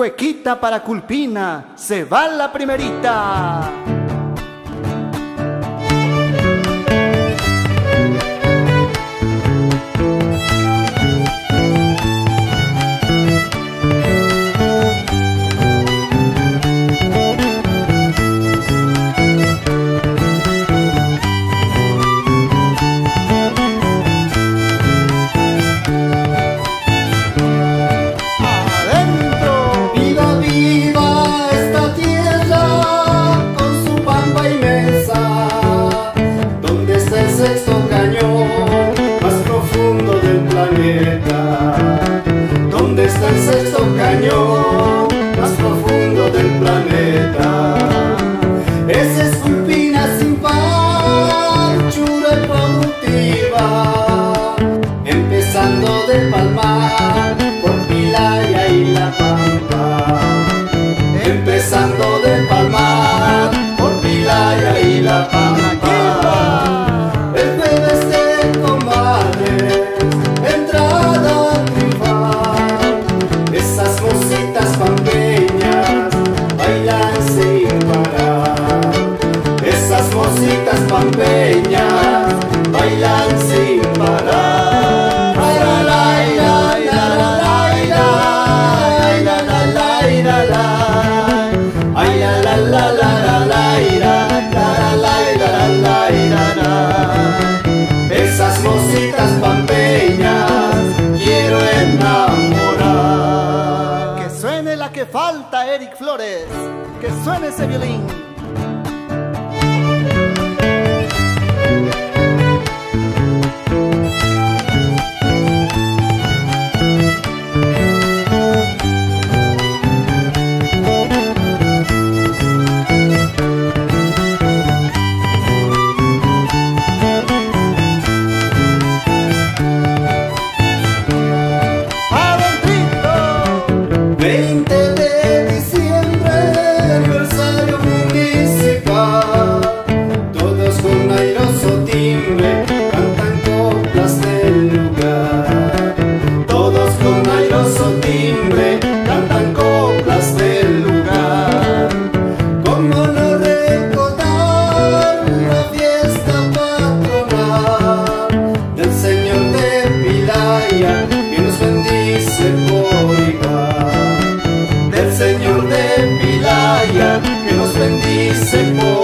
Cuequita para Culpina, se va la primerita. Donde está el sexto cañón más profundo del planeta. Esa es Culpina sin par, chula y productiva, Esas mositas pampeñas bailan sin parar. Ay, la, la, la, la, la, la, la, la, la, la, la, la. Ay, la, la, la, la, la, la, la, la, la, la, la, la, la. Esas mositas pampeñas quiero enamorar. Que suene la que falta, Eric Flores. Que suene ese violín. before.